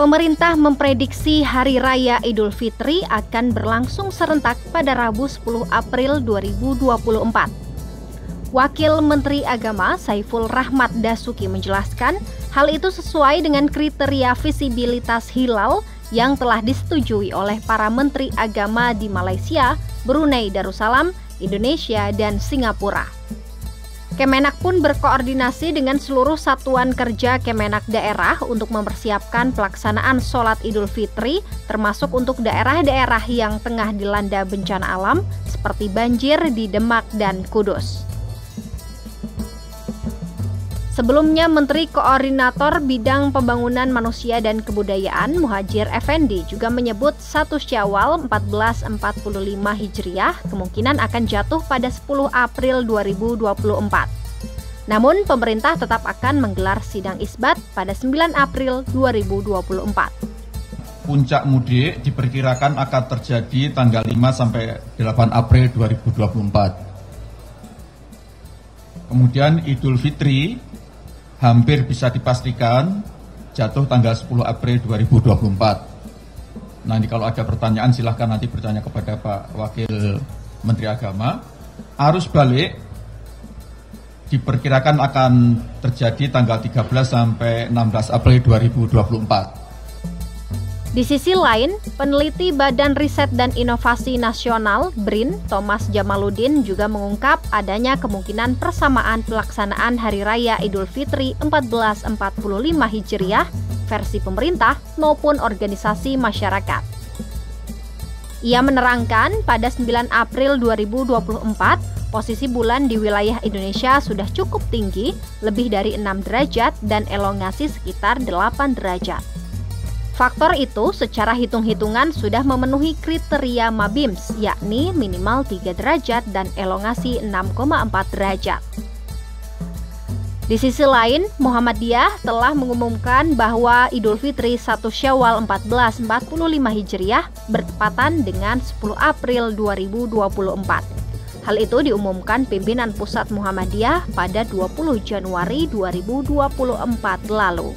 Pemerintah memprediksi Hari Raya Idul Fitri akan berlangsung serentak pada Rabu 10 April 2024. Wakil Menteri Agama Saiful Rahmat Dasuki menjelaskan, hal itu sesuai dengan kriteria visibilitas hilal yang telah disetujui oleh para menteri agama di Malaysia, Brunei Darussalam, Indonesia, dan Singapura. Kemenak pun berkoordinasi dengan seluruh satuan kerja Kemenak daerah untuk mempersiapkan pelaksanaan sholat Idul Fitri, termasuk untuk daerah-daerah yang tengah dilanda bencana alam seperti banjir di Demak dan Kudus. Sebelumnya, Menteri Koordinator Bidang Pembangunan Manusia dan Kebudayaan Muhajir Effendi juga menyebut 1 Syawal 1445 Hijriah kemungkinan akan jatuh pada 10 April 2024. Namun, pemerintah tetap akan menggelar sidang isbat pada 9 April 2024. Puncak mudik diperkirakan akan terjadi tanggal 5 sampai 8 April 2024. Kemudian Idul Fitri hampir bisa dipastikan jatuh tanggal 10 April 2024. Nanti kalau ada pertanyaan silahkan nanti bertanya kepada Pak Wakil Menteri Agama. Arus balik diperkirakan akan terjadi tanggal 13 sampai 16 April 2024. Di sisi lain, peneliti Badan Riset dan Inovasi Nasional BRIN, Thomas Jamaludin juga mengungkap adanya kemungkinan persamaan pelaksanaan Hari Raya Idul Fitri 1445 Hijriah versi pemerintah maupun organisasi masyarakat. Ia menerangkan pada 9 April 2024, posisi bulan di wilayah Indonesia sudah cukup tinggi, lebih dari 6 derajat dan elongasi sekitar 8 derajat. Faktor itu secara hitung-hitungan sudah memenuhi kriteria Mabims, yakni minimal 3 derajat dan elongasi 6,4 derajat. Di sisi lain, Muhammadiyah telah mengumumkan bahwa Idul Fitri 1 Syawal 1445 Hijriah bertepatan dengan 10 April 2024. Hal itu diumumkan pimpinan pusat Muhammadiyah pada 20 Januari 2024 lalu.